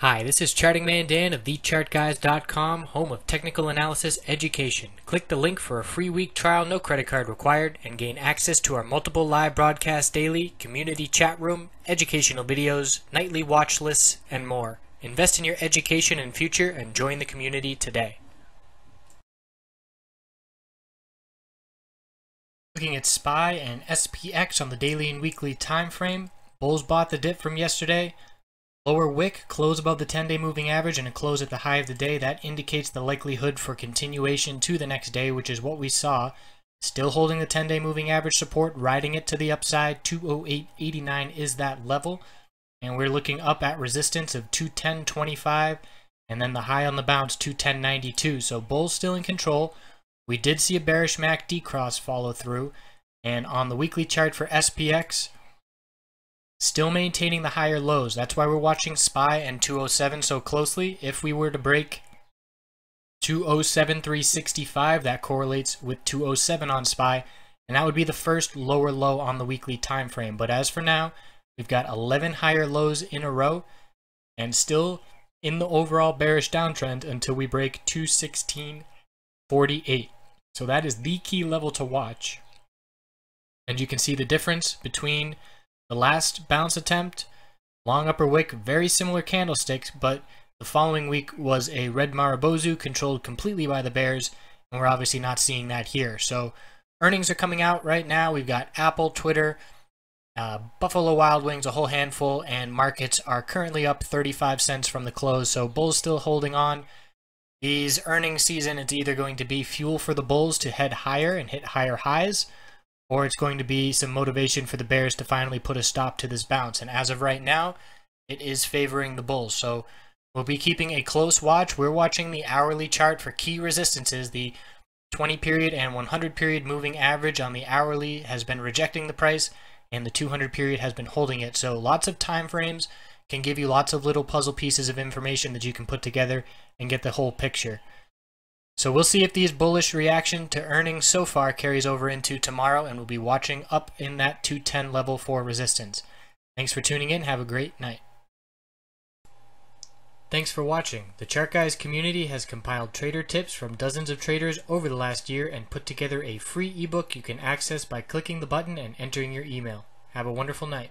Hi, this is Charting Man Dan of TheChartGuys.com, home of technical analysis education. Click the link for a free week trial, no credit card required, and gain access to our multiple live broadcasts daily, community chat room, educational videos, nightly watch lists, and more. Invest in your education and future and join the community today. Looking at SPY and SPX on the daily and weekly time frame, bulls bought the dip from yesterday. Lower wick, close above the 10-day moving average and a close at the high of the day. That indicates the likelihood for continuation to the next day, which is what we saw. Still holding the 10-day moving average support, riding it to the upside. 208.89 is that level. And we're looking up at resistance of 210.25 and then the high on the bounce 210.92. So bulls still in control. We did see a bearish MACD cross follow through. And on the weekly chart for SPX, Still maintaining the higher lows. That's why we're watching SPY and 207 so closely. If we were to break 207.365, that correlates with 207 on SPY, and that would be the first lower low on the weekly time frame. But as for now, we've got 11 higher lows in a row, and still in the overall bearish downtrend until we break 216.48. So that is the key level to watch. And you can see the difference between the last bounce attempt, long upper wick, very similar candlesticks, but the following week was a red Marubozu controlled completely by the bears, and we're obviously not seeing that here. So earnings are coming out right now. We've got Apple, Twitter, uh, Buffalo Wild Wings, a whole handful, and markets are currently up 35 cents from the close. So Bulls still holding on. These earnings season, it's either going to be fuel for the Bulls to head higher and hit higher highs, or it's going to be some motivation for the Bears to finally put a stop to this bounce. And as of right now, it is favoring the Bulls. So we'll be keeping a close watch. We're watching the hourly chart for key resistances. The 20 period and 100 period moving average on the hourly has been rejecting the price, and the 200 period has been holding it. So lots of time frames can give you lots of little puzzle pieces of information that you can put together and get the whole picture. So we'll see if these bullish reaction to earnings so far carries over into tomorrow and we'll be watching up in that 210 level for resistance. Thanks for tuning in. Have a great night. Thanks for watching. The Chart Guys community has compiled trader tips from dozens of traders over the last year and put together a free ebook you can access by clicking the button and entering your email. Have a wonderful night.